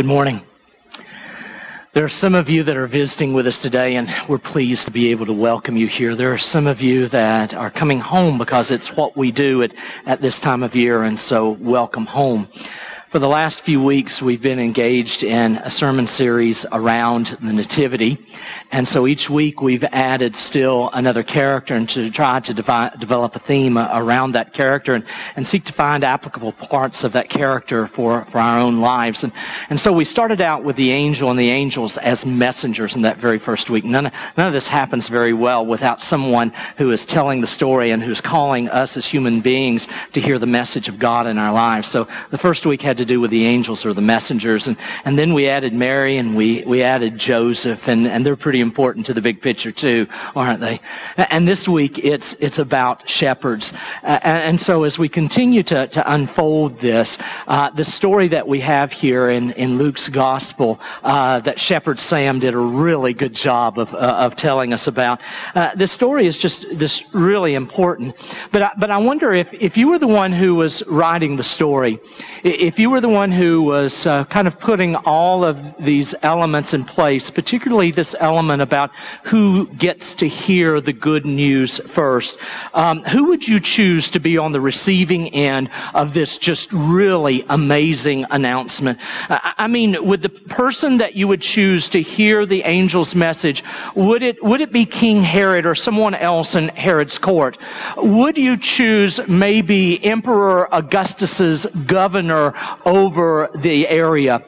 Good morning. There are some of you that are visiting with us today, and we're pleased to be able to welcome you here. There are some of you that are coming home because it's what we do at, at this time of year, and so welcome home. For the last few weeks, we've been engaged in a sermon series around the Nativity. And so each week we've added still another character and to try to devi- develop a theme around that character and, and seek to find applicable parts of that character for, for our own lives. And, and so we started out with the angel and the angels as messengers in that very first week. None, none of this happens very well without someone who is telling the story and who's calling us as human beings to hear the message of God in our lives. So the first week had to do with the angels or the messengers. And, and then we added Mary and we, we added Joseph, and, and they're pretty important to the big picture too, aren't they? And this week it's, it's about shepherds. Uh, and, so as we continue to, to unfold this, uh, the story that we have here in, in Luke's gospel, uh, that Shepherd Sam did a really good job of, uh, of telling us about, uh, the story is just this really important. But I, but I wonder if, if you were the one who was writing the story, if you were the one who was uh, kind of putting all of these elements in place, particularly this element about who gets to hear the good news first, um, who would you choose to be on the receiving end of this just really amazing announcement? I, I mean, would the person that you would choose to hear the angel's message, would it, would it be King Herod or someone else in Herod's court? Would you choose maybe Emperor Augustus's governor over the area.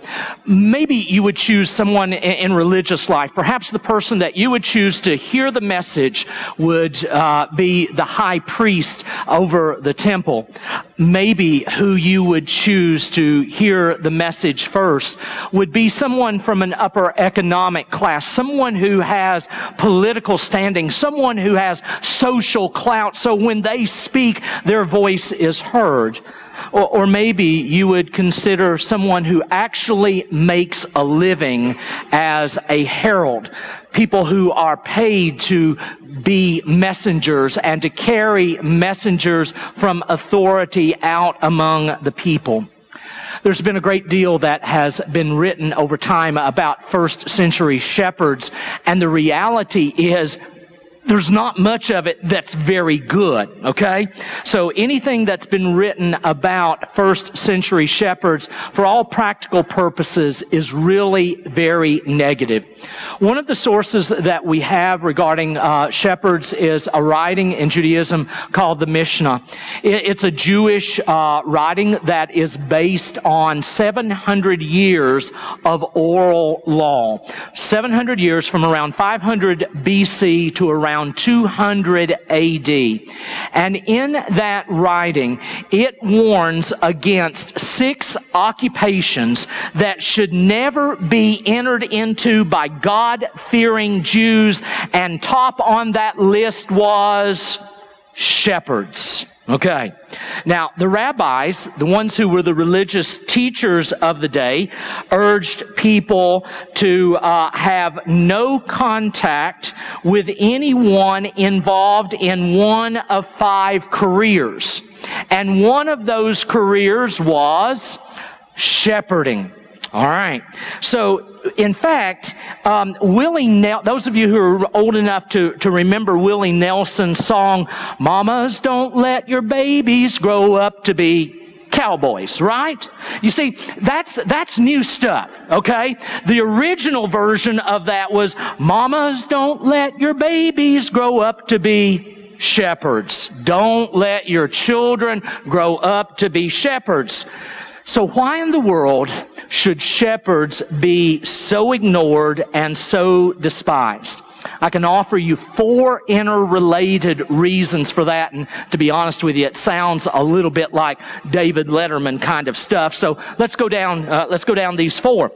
Maybe you would choose someone in religious life. Perhaps the person that you would choose to hear the message would uh, be the high priest over the temple. Maybe who you would choose to hear the message first would be someone from an upper economic class, someone who has political standing, someone who has social clout. So when they speak, their voice is heard. Or, or, maybe you would consider someone who actually makes a living as a herald. People who are paid to be messengers and to carry messengers from authority out among the people. There's been a great deal that has been written over time about first century shepherds, and the reality is there's not much of it that's very good, okay? So anything that's been written about first century shepherds, for all practical purposes, is really very negative. One of the sources that we have regarding uh, shepherds is a writing in Judaism called the Mishnah. It's a Jewish uh, writing that is based on 700 years of oral law. 700 years from around 500 BC to around around 200 AD. And in that writing, it warns against six occupations that should never be entered into by God fearing Jews. And top on that list was shepherds. Okay. Now, the rabbis, the ones who were the religious teachers of the day, urged people to uh, have no contact with anyone involved in one of five careers. And one of those careers was shepherding. All right. So, in fact, um, Willie, Nel- those of you who are old enough to, to remember Willie Nelson's song, Mamas Don't Let Your Babies Grow Up to Be cowboys, right? You see, that's, that's new stuff, okay? The original version of that was, Mamas don't let your babies grow up to be shepherds. Don't let your children grow up to be shepherds. So why in the world should shepherds be so ignored and so despised? I can offer you four interrelated reasons for that. And to be honest with you, it sounds a little bit like David Letterman kind of stuff. So let's go down, uh, let's go down these four.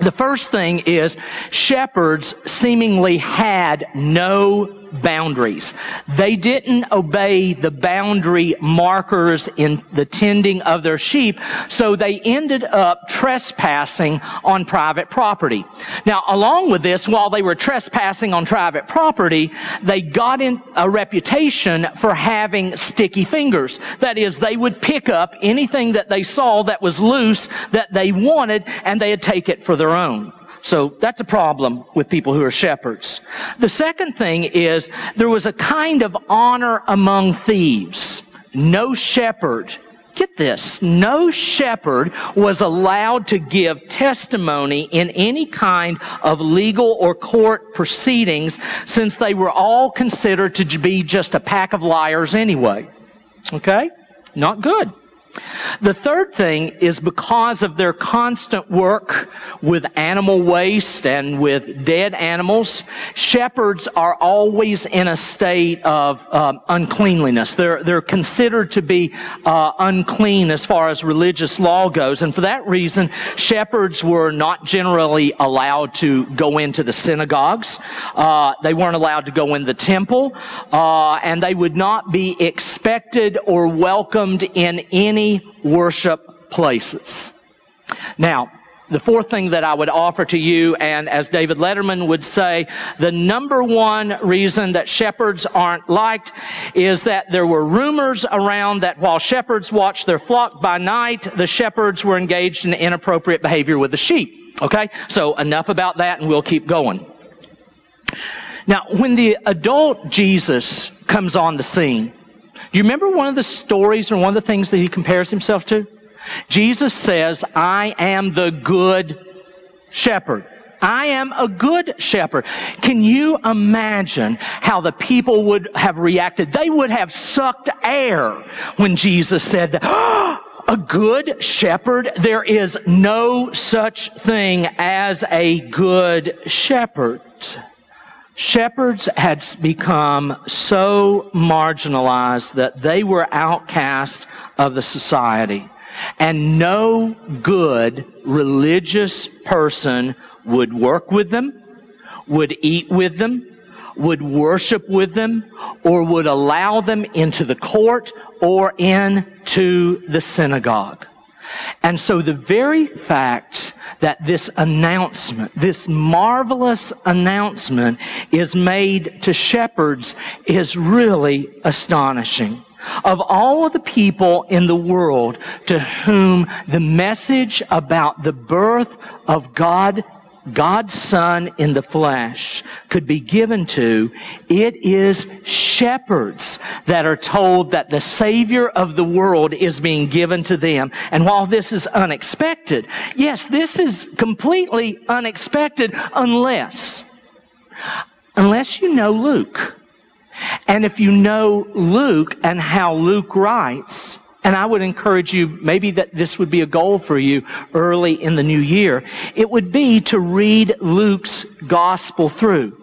The first thing is shepherds seemingly had no boundaries. They didn't obey the boundary markers in the tending of their sheep, so they ended up trespassing on private property. Now, along with this, while they were trespassing on private property, they got in a reputation for having sticky fingers. That is, they would pick up anything that they saw that was loose that they wanted and they'd take it for their own. So that's a problem with people who are shepherds. The second thing is there was a kind of honor among thieves. No shepherd Get this. No shepherd was allowed to give testimony in any kind of legal or court proceedings since they were all considered to be just a pack of liars anyway. Okay? Not good. The third thing is because of their constant work with animal waste and with dead animals, shepherds are always in a state of um, uncleanliness. They're, they're considered to be uh, unclean as far as religious law goes. And for that reason, shepherds were not generally allowed to go into the synagogues. Uh, they weren't allowed to go in the temple. Uh, and they would not be expected or welcomed in any worship places. Now, the fourth thing that I would offer to you, and as David Letterman would say, the number one reason that shepherds aren't liked is that there were rumors around that while shepherds watched their flock by night, the shepherds were engaged in inappropriate behavior with the sheep. Okay? So enough about that and we'll keep going. Now, when the adult Jesus comes on the scene, do you remember one of the stories or one of the things that he compares himself to? Jesus says, I am the good shepherd. I am a good shepherd. Can you imagine how the people would have reacted? They would have sucked air when Jesus said that. a good shepherd, there is no such thing as a good shepherd. Shepherds had become so marginalized that they were outcast of the society. And no good religious person would work with them, would eat with them, would worship with them, or would allow them into the court or into the synagogue. And so the very fact that this announcement, this marvelous announcement is made to shepherds is really astonishing. Of all of the people in the world to whom the message about the birth of God God's Son in the flesh could be given to, it is shepherds that are told that the Savior of the world is being given to them. And while this is unexpected, yes, this is completely unexpected unless, unless you know Luke. And if you know Luke and how Luke writes, and I would encourage you, maybe that this would be a goal for you early in the new year. It would be to read Luke's gospel through.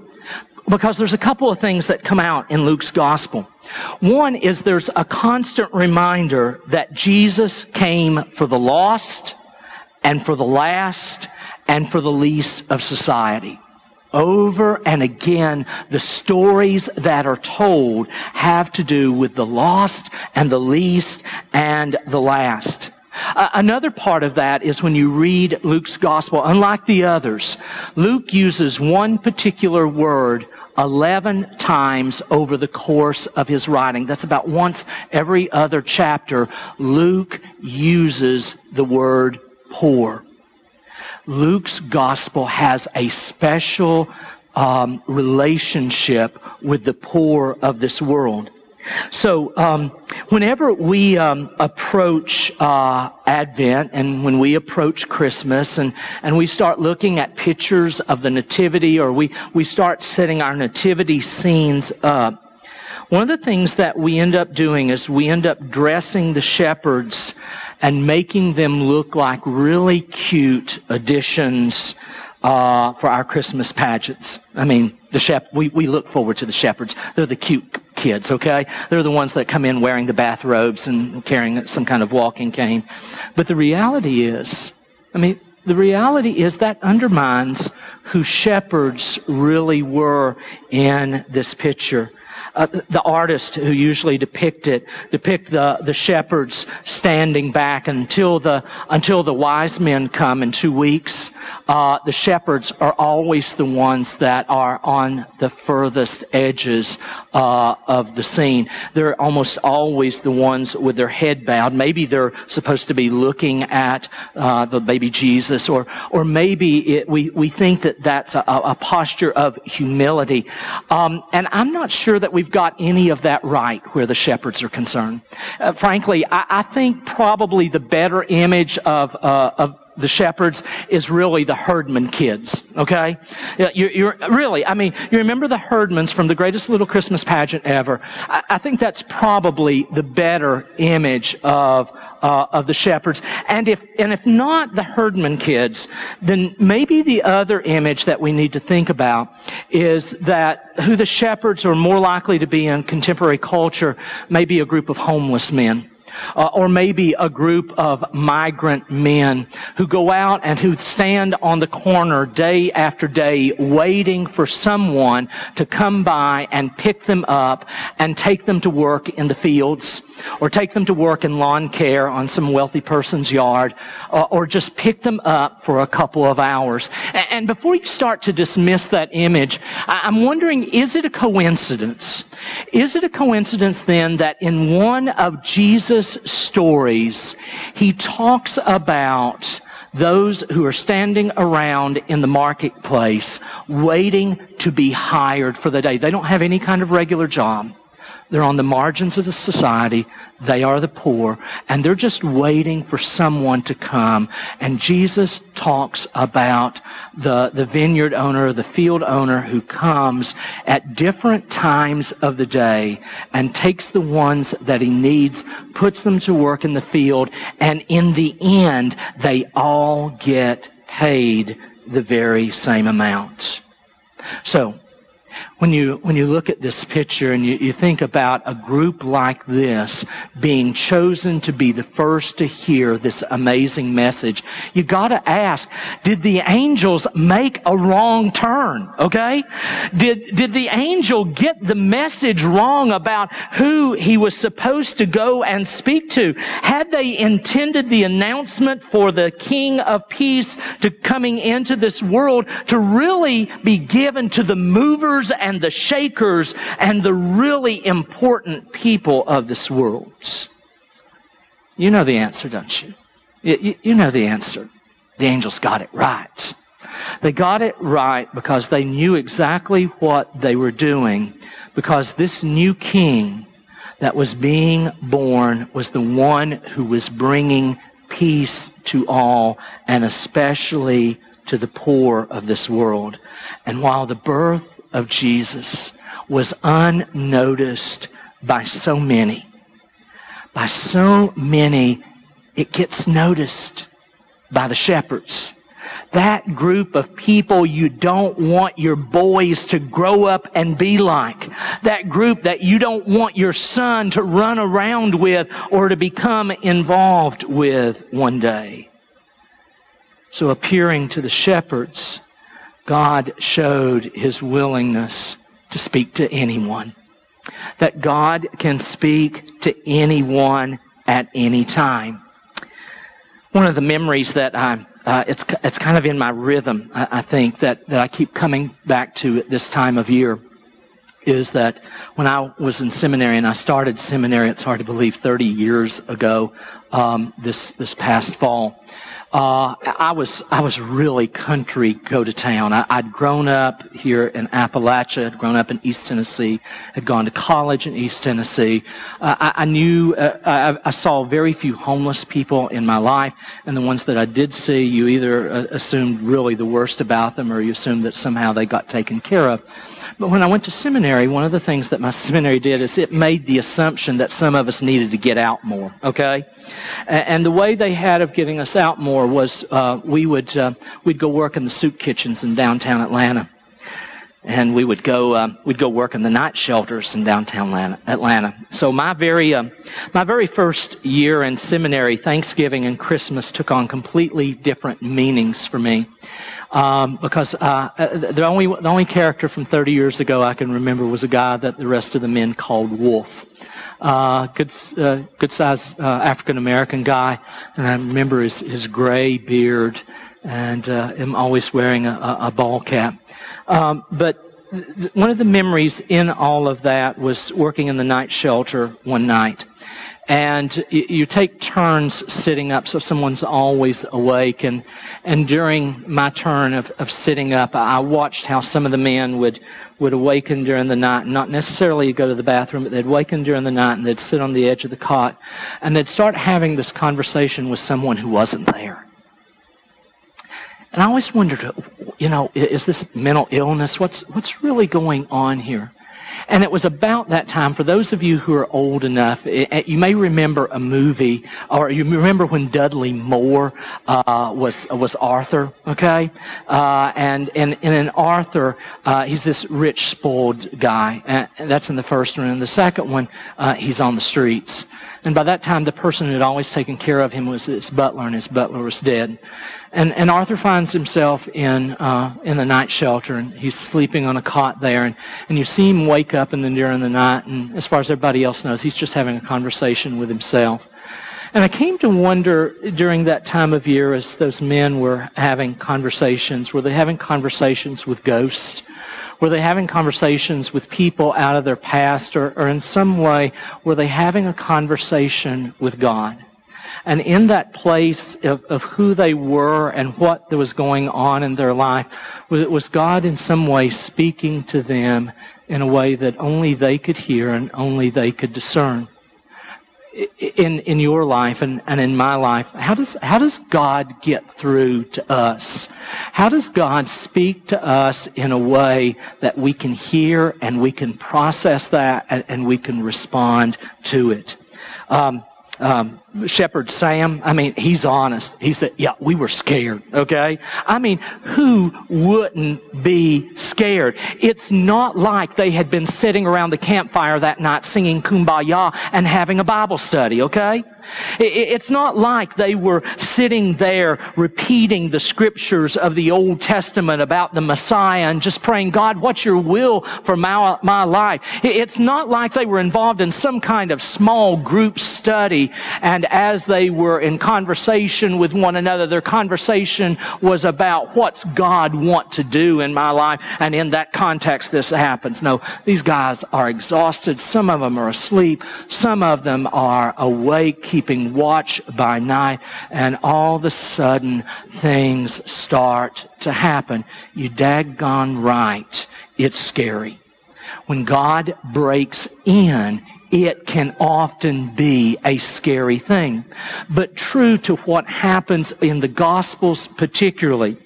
Because there's a couple of things that come out in Luke's gospel. One is there's a constant reminder that Jesus came for the lost and for the last and for the least of society. Over and again, the stories that are told have to do with the lost and the least and the last. Another part of that is when you read Luke's gospel, unlike the others, Luke uses one particular word 11 times over the course of his writing. That's about once every other chapter. Luke uses the word poor. Luke's gospel has a special um, relationship with the poor of this world. So, um, whenever we um, approach uh, Advent and when we approach Christmas and, and we start looking at pictures of the Nativity or we, we start setting our Nativity scenes up, one of the things that we end up doing is we end up dressing the shepherds and making them look like really cute additions uh, for our Christmas pageants. I mean, the shep- we, we look forward to the shepherds. They're the cute kids, okay? They're the ones that come in wearing the bathrobes and carrying some kind of walking cane. But the reality is, I mean, the reality is that undermines who shepherds really were in this picture. Uh, the artist who usually depict it depict the, the shepherds standing back until the until the wise men come in two weeks. Uh, the shepherds are always the ones that are on the furthest edges uh, of the scene. They're almost always the ones with their head bowed. Maybe they're supposed to be looking at uh, the baby Jesus, or or maybe it, we we think that that's a, a posture of humility. Um, and I'm not sure that we've got any of that right where the shepherds are concerned. Uh, frankly, I, I, think probably the better image of, uh, of the shepherds is really the herdman kids. Okay, you're, you're, really. I mean, you remember the herdmans from the greatest little Christmas pageant ever. I, I think that's probably the better image of uh, of the shepherds. And if and if not the herdman kids, then maybe the other image that we need to think about is that who the shepherds are more likely to be in contemporary culture may be a group of homeless men uh, or maybe a group of migrant men who go out and who stand on the corner day after day waiting for someone to come by and pick them up and take them to work in the fields or take them to work in lawn care on some wealthy person's yard uh, or just pick them up for a couple of hours. And, and before you start to dismiss that image, I, I'm wondering, is it a coincidence? Is it a coincidence then that in one of Jesus' stories, he talks about those who are standing around in the marketplace waiting to be hired for the day. They don't have any kind of regular job. They're on the margins of the society. They are the poor. And they're just waiting for someone to come. And Jesus talks about the, the vineyard owner, the field owner who comes at different times of the day and takes the ones that he needs, puts them to work in the field. And in the end, they all get paid the very same amount. So, when you, when you look at this picture and you, you think about a group like this being chosen to be the first to hear this amazing message, you gotta ask, did the angels make a wrong turn? Okay? Did, did the angel get the message wrong about who he was supposed to go and speak to? Had they intended the announcement for the King of Peace to coming into this world to really be given to the movers and the shakers and the really important people of this world? You know the answer, don't you? You, you know the answer. The angels got it right. They got it right because they knew exactly what they were doing, because this new king that was being born was the one who was bringing peace to all, and especially to the poor of this world. And while the birth of Jesus was unnoticed by so many. By so many, it gets noticed by the shepherds. That group of people you don't want your boys to grow up and be like. That group that you don't want your son to run around with or to become involved with one day. So appearing to the shepherds, God showed his willingness to speak to anyone. That God can speak to anyone at any time. One of the memories that I, uh, it's, it's kind of in my rhythm, I, I think, that, that I keep coming back to at this time of year is that when I was in seminary, and I started seminary, it's hard to believe, 30 years ago, um, this, this past fall, uh, I was I was really country go to town. I, would grown up here in Appalachia, had grown up in East Tennessee, had gone to college in East Tennessee. Uh, I, I, knew uh, I, I, saw very few homeless people in my life, and the ones that I did see, you either uh, assumed really the worst about them, or you assumed that somehow they got taken care of. But when I went to seminary, one of the things that my seminary did is it made the assumption that some of us needed to get out more. Okay, and the way they had of getting us out more was uh, we would uh, we'd go work in the soup kitchens in downtown Atlanta, and we would go uh, we'd go work in the night shelters in downtown Atlanta. So my very uh, my very first year in seminary, Thanksgiving and Christmas took on completely different meanings for me. Um, because uh, uh the only the only character from 30 years ago I can remember was a guy that the rest of the men called Wolf. Uh, good, uh, good sized uh, African American guy, and I remember his his gray beard, and uh, him always wearing a, a ball cap. Um, but one of the memories in all of that was working in the night shelter one night and you take turns sitting up. So someone's always awake and and during my turn of, of sitting up i watched how some of the men would would awaken during the night. Not necessarily go to the bathroom but they'd awaken during the night and they'd sit on the edge of the cot and they'd start having this conversation with someone who wasn't there. And i always wondered you know is this mental illness? What's what's really going on here and it was about that time, for those of you who are old enough, it, it, you may remember a movie, or you remember when Dudley Moore uh, was was Arthur, okay? Uh, and, and, and in Arthur, uh, he's this rich, spoiled guy. And that's in the first one. And the second one, uh, he's on the streets. And by that time, the person who had always taken care of him was his butler, and his butler was dead. And, and Arthur finds himself in, uh, in the night shelter, and he's sleeping on a cot there. And, and you see him wake up in the, during the night, and as far as everybody else knows, he's just having a conversation with himself. And I came to wonder during that time of year as those men were having conversations, were they having conversations with ghosts? Were they having conversations with people out of their past? Or, or in some way, were they having a conversation with God? And in that place of, of who they were and what was going on in their life, was God in some way speaking to them in a way that only they could hear and only they could discern? In in your life and, and in my life how does how does god get through to us? How does god speak to us in a way that we can hear and we can process that and, and we can respond to it? Um, um, Shepherd Sam, I mean, he's honest. He said, Yeah, we were scared, okay? I mean, who wouldn't be scared? It's not like they had been sitting around the campfire that night singing Kumbaya and having a Bible study, okay? It's not like they were sitting there repeating the scriptures of the Old Testament about the Messiah and just praying, God, what's your will for my, my life? It's not like they were involved in some kind of small group study and as they were in conversation with one another, their conversation was about what's God want to do in my life. And in that context, this happens. No, these guys are exhausted. Some of them are asleep. Some of them are awake, keeping watch by night. And all of a sudden, things start to happen. You daggone right. It's scary. When God breaks in, it can often be a scary thing. But true to what happens in the Gospels particularly,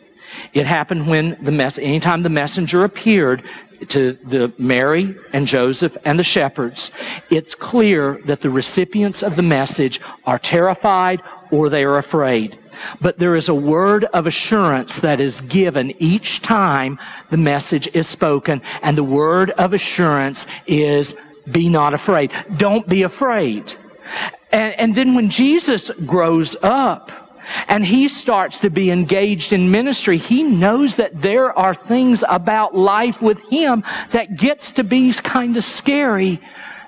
it happened when the mess, anytime the messenger appeared to the Mary and Joseph and the shepherds, it's clear that the recipients of the message are terrified or they are afraid. But there is a word of assurance that is given each time the message is spoken, and the word of assurance is be not afraid. Don't be afraid. And, and then when Jesus grows up, and he starts to be engaged in ministry, he knows that there are things about life with him that gets to be kind of scary.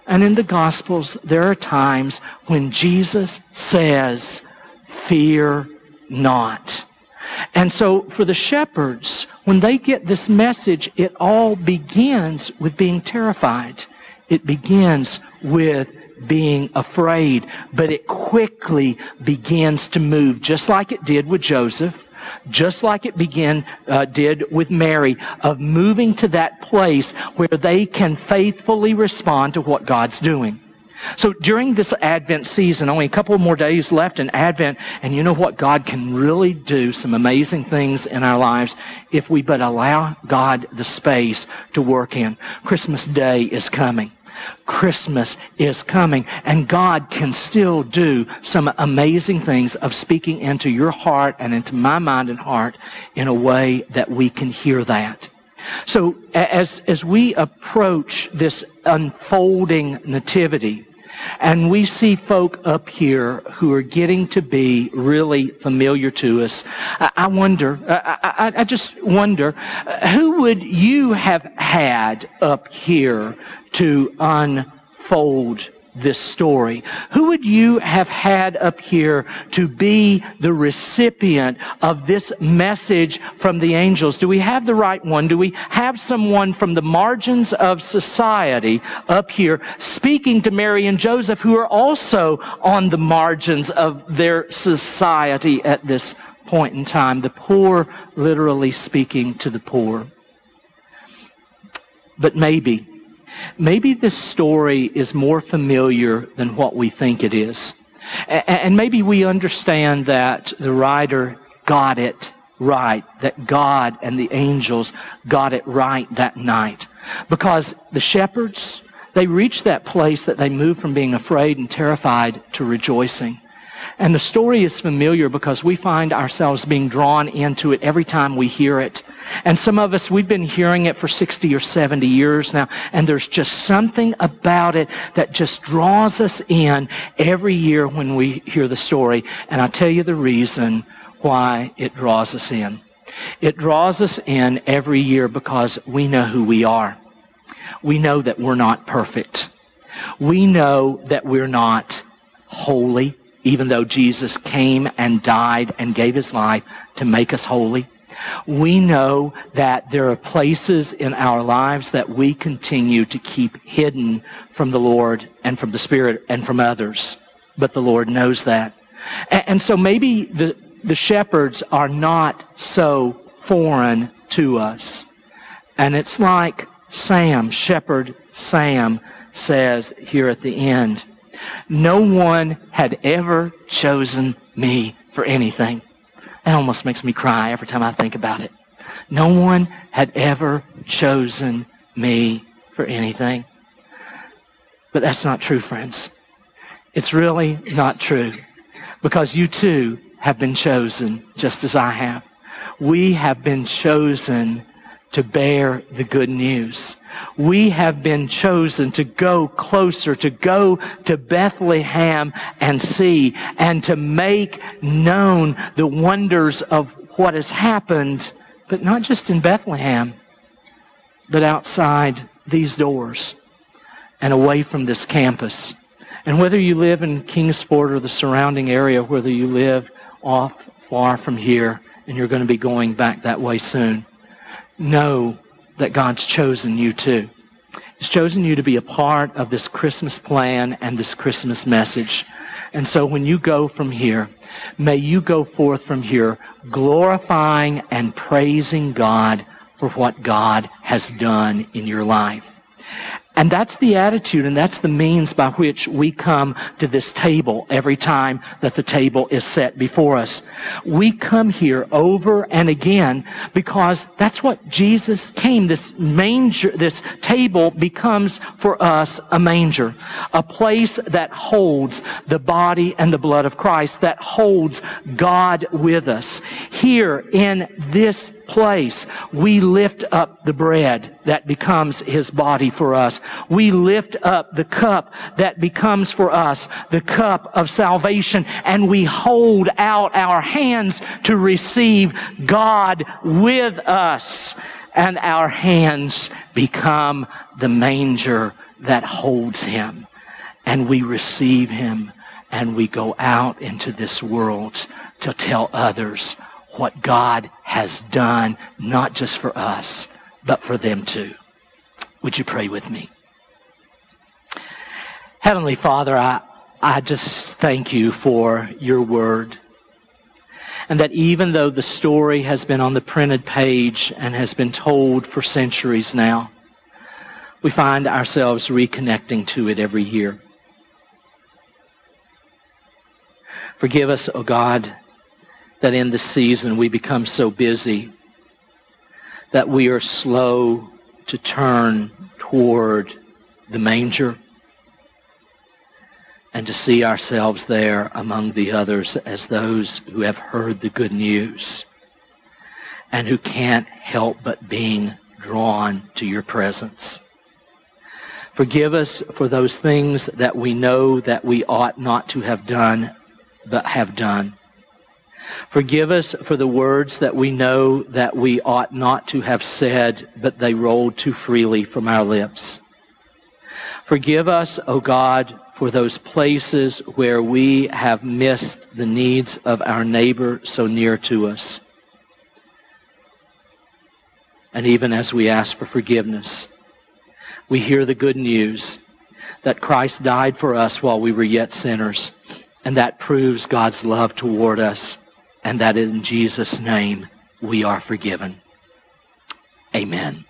And in the Gospels, there are times when Jesus says, Fear not. And so for the shepherds, when they get this message, it all begins with being terrified. It begins with being afraid, but it quickly begins to move, just like it did with Joseph, just like it began uh, did with Mary, of moving to that place where they can faithfully respond to what God's doing. So during this Advent season, only a couple more days left in Advent, and you know what? God can really do some amazing things in our lives if we but allow God the space to work in. Christmas Day is coming. Christmas is coming and God can still do some amazing things of speaking into your heart and into my mind and heart in a way that we can hear that. So as, as we approach this unfolding nativity, And we see folk up here who are getting to be really familiar to us. I, wonder, I, just wonder, uh, who would you have had up here to unfold this story? Who would you have had up here to be the recipient of this message from the angels? Do we have the right one? Do we have someone from the margins of society up here speaking to Mary and Joseph who are also on the margins of their society at this point in time? The poor literally speaking to the poor. But maybe maybe this story is more familiar than what we think it is. And maybe we understand that the writer got it right, that God and the angels got it right that night. Because the shepherds, they reached that place that they moved from being afraid and terrified to rejoicing. And the story is familiar because we find ourselves being drawn into it every time we hear it. And some of us, we've been hearing it for 60 or 70 years now, and there's just something about it that just draws us in every year when we hear the story. And I'll tell you the reason why it draws us in. It draws us in every year because we know who we are. We know that we're not perfect. We know that we're not holy even though Jesus came and died and gave his life to make us holy. We know that there are places in our lives that we continue to keep hidden from the Lord and from the Spirit and from others. But the Lord knows that. And so maybe the, the shepherds are not so foreign to us. And it's like Sam, shepherd Sam, says here at the end no one had ever chosen me for anything. It almost makes me cry every time I think about it. No one had ever chosen me for anything. But that's not true, friends. It's really not true. Because you too have been chosen just as I have. We have been chosen to bear the good news. We have been chosen to go closer, to go to Bethlehem and see, and to make known the wonders of what has happened, but not just in Bethlehem, but outside these doors and away from this campus. And whether you live in Kingsport or the surrounding area, whether you live off far from here, and you're going to be going back that way soon, know that God's chosen you too. He's chosen you to be a part of this Christmas plan and this Christmas message. And so when you go from here, may you go forth from here glorifying and praising God for what God has done in your life. And that's the attitude and that's the means by which we come to this table every time that the table is set before us. We come here over and again because that's what Jesus came. This manger, this table becomes for us a manger, a place that holds the body and the blood of Christ, that holds God with us. Here in this place, we lift up the bread that becomes his body for us. We lift up the cup that becomes for us the cup of salvation and we hold out our hands to receive God with us and our hands become the manger that holds him and we receive him and we go out into this world to tell others what God has done, not just for us, but for them too. Would you pray with me? Heavenly Father, I, I just thank you for your word. And that even though the story has been on the printed page and has been told for centuries now, we find ourselves reconnecting to it every year. Forgive us, O oh God, that in this season we become so busy that we are slow to turn toward the manger and to see ourselves there among the others as those who have heard the good news and who can't help but being drawn to your presence. Forgive us for those things that we know that we ought not to have done, but have done. Forgive us for the words that we know that we ought not to have said, but they rolled too freely from our lips. Forgive us, O God, for those places where we have missed the needs of our neighbor so near to us. And even as we ask for forgiveness, we hear the good news that Christ died for us while we were yet sinners, and that proves God's love toward us and that in Jesus' name we are forgiven. Amen.